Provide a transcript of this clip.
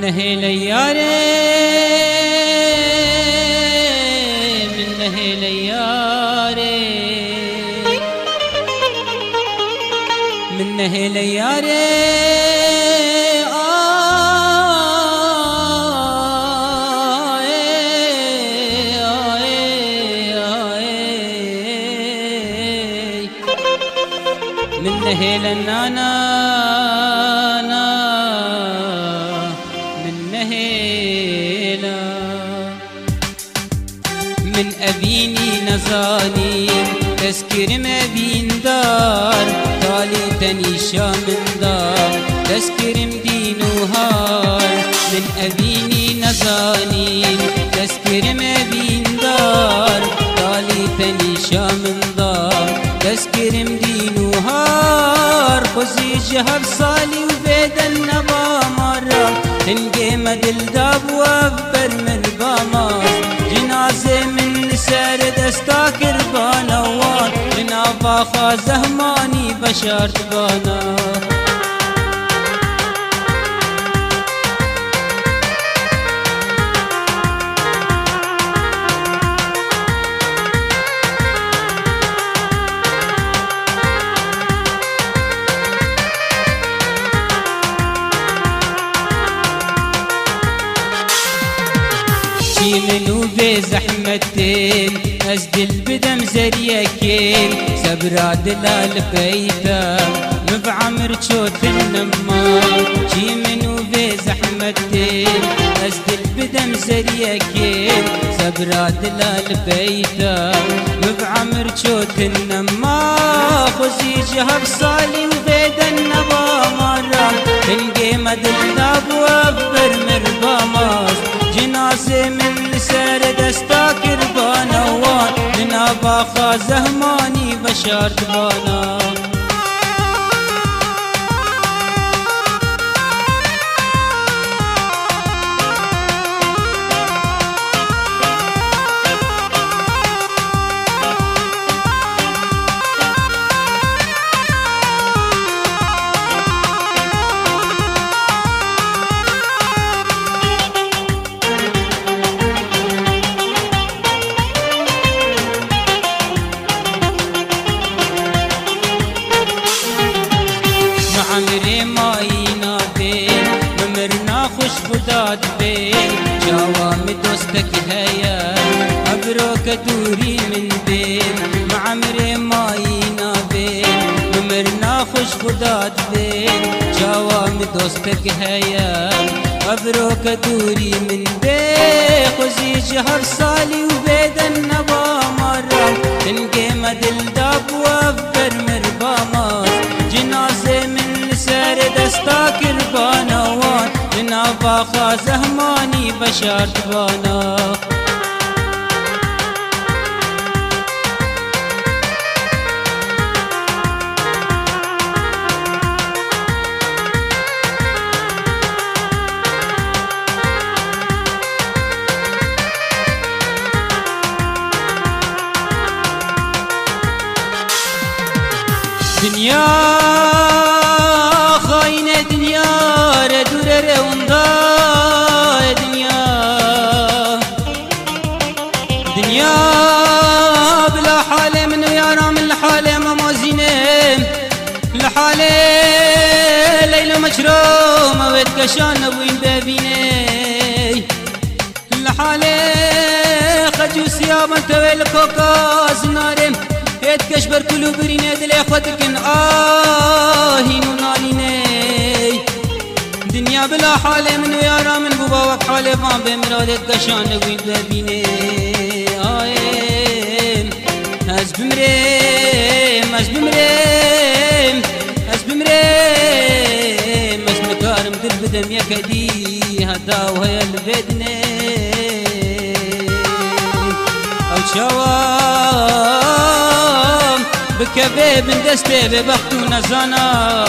من نه لياري من نه لياري من نهيل النانا من yine zalim Tezkirime bindar Talipten işamından Tezkirim dinuhar Min evini nezalim Tezkirime bindar Talipten işamından Tezkirim dinuhar Kuzi cihab salih beden neba maram Hingeme dilda bu evber min سر دستا كربانا وان جنابا خازهماني بشار تبانا شي منو في زحمتين أزدل بدم زريكين سبرا دلال بيتا مبعمر شوت النمار شي منو في زحمتين أزدل بدم زريكين سبرا دلال بيتا مبعمر شوت النمار خزي جهب صالي وبيد النبا مرة تنقي مدل خواه زهمانی بشارت دوانا خوش خداد بين جوام دوستك هيا أبروك دوري من بين معمري ماينا بين ممرنا خوش خداد بين جوام دوستك هيا أبروك دوري من بين خزي جهر صالي وبيد النبا مرة تنقي مدل داب وفر مربا ماس جنازة من سر دستا کربانا وان جنابا خازهمانی بشار دبانا دنیا مشروم ود كشان وين بابيني الحال خجو سيابا تويل كوكاز نارم. كشبر كلو برينه دل خدكن آهين وناليني دنيا بلا حال من ويارا من بابا وك حال فان بمرادت كشان وين ببيني آين از بمريم از بمريم هدا وهي البدني أو شوام بكبي من دستي ببختو نزانا